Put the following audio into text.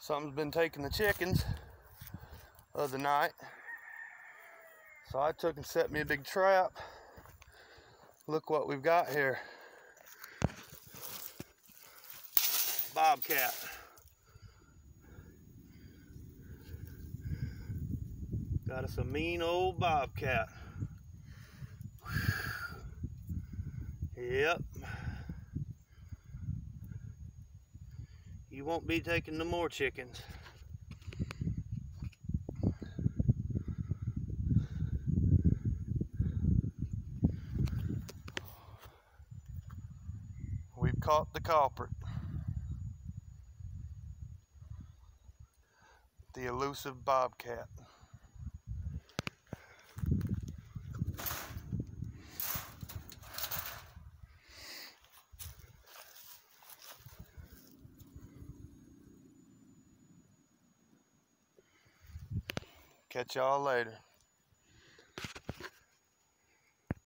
Something's been taking the chickens of the night. So I took and set me a big trap. Look what we've got here. Bobcat. Got us a mean old bobcat. Yep. You won't be taking no more chickens. We've caught the culprit. The elusive bobcat. Catch y'all later.